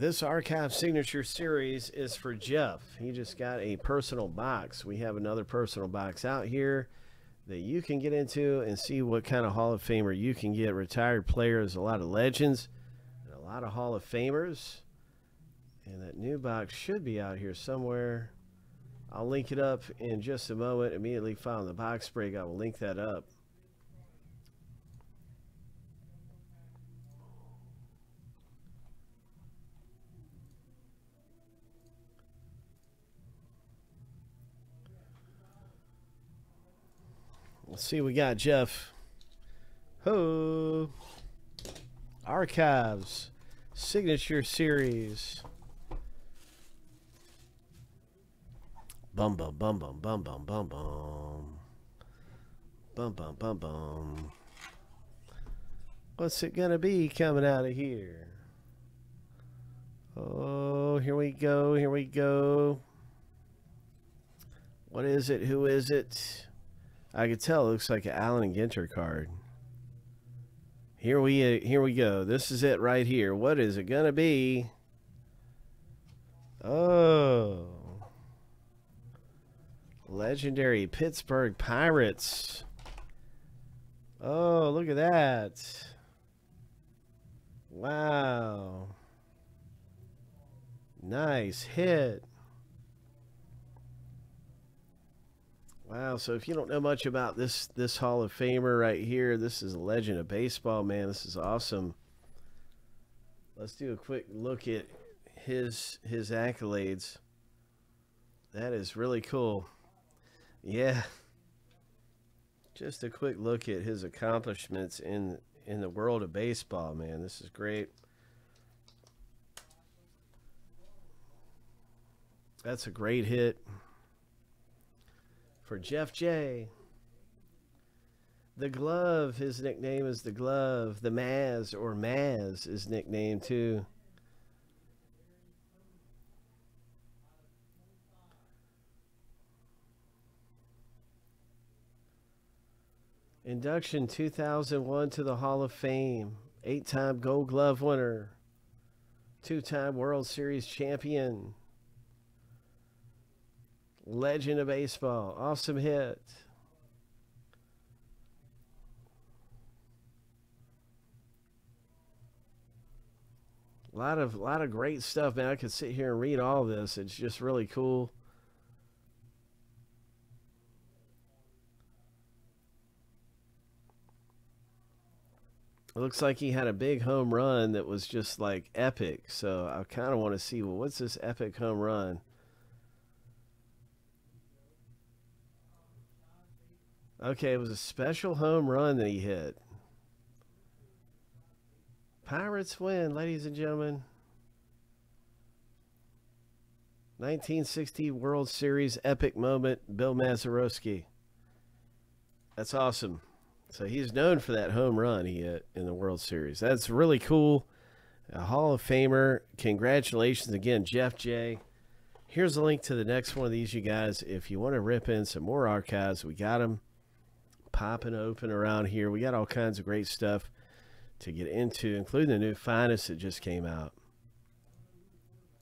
This archive signature series is for Jeff. He just got a personal box. We have another personal box out here that you can get into and see what kind of Hall of Famer you can get. Retired players, a lot of legends, and a lot of Hall of Famers. And that new box should be out here somewhere. I'll link it up in just a moment. Immediately following the box break, I will link that up. Let's see, we got Jeff. Ho! Archives. Signature Series. Bum bum bum bum bum bum bum bum. Bum bum bum bum. What's it gonna be coming out of here? Oh, here we go, here we go. What is it? Who is it? I could tell it looks like an Allen and Ginter card. Here we uh, here we go. This is it right here. What is it gonna be? Oh, legendary Pittsburgh Pirates. Oh, look at that! Wow, nice hit. Wow, so if you don't know much about this this Hall of Famer right here, this is a legend of baseball, man. This is awesome. Let's do a quick look at his his accolades. That is really cool. Yeah. Just a quick look at his accomplishments in in the world of baseball, man. This is great. That's a great hit for Jeff J. The Glove, his nickname is The Glove. The Maz, or Maz, is nicknamed too. Induction 2001 to the Hall of Fame. Eight time Gold Glove winner. Two time World Series champion. Legend of baseball. Awesome hit. A lot of a lot of great stuff, man. I could sit here and read all this. It's just really cool. It looks like he had a big home run that was just like epic. So I kind of want to see well, what's this epic home run? Okay, it was a special home run that he hit. Pirates win, ladies and gentlemen. 1960 World Series epic moment, Bill Mazeroski. That's awesome. So he's known for that home run he hit in the World Series. That's really cool. A Hall of Famer. Congratulations again, Jeff J. Here's a link to the next one of these, you guys. If you want to rip in some more archives, we got them popping open around here. We got all kinds of great stuff to get into, including the new finest that just came out.